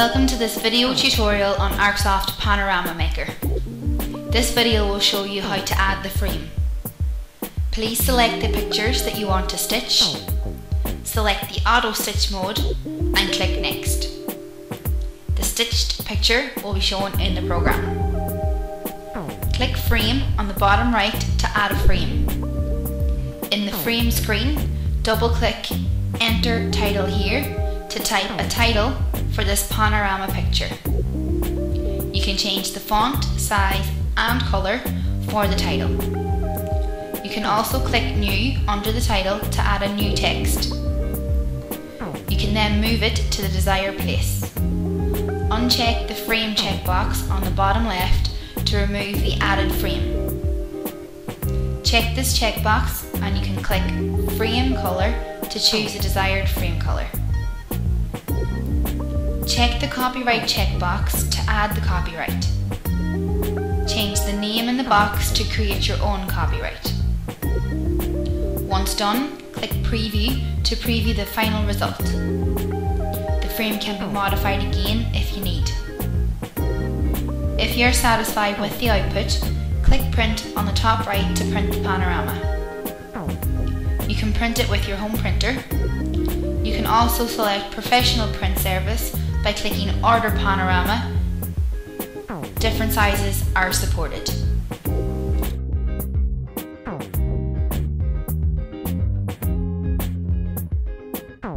Welcome to this video tutorial on ArcSoft Panorama Maker. This video will show you how to add the frame. Please select the pictures that you want to stitch, select the auto stitch mode and click next. The stitched picture will be shown in the program. Click frame on the bottom right to add a frame. In the frame screen, double click enter title here to type a title for this panorama picture. You can change the font, size and colour for the title. You can also click new under the title to add a new text. You can then move it to the desired place. Uncheck the frame checkbox on the bottom left to remove the added frame. Check this checkbox and you can click frame colour to choose the desired frame colour. Check the copyright checkbox to add the copyright. Change the name in the box to create your own copyright. Once done, click preview to preview the final result. The frame can be modified again if you need. If you're satisfied with the output, click print on the top right to print the panorama. You can print it with your home printer. You can also select professional print service by clicking Order Panorama. Different sizes are supported. Oh.